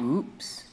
Oops.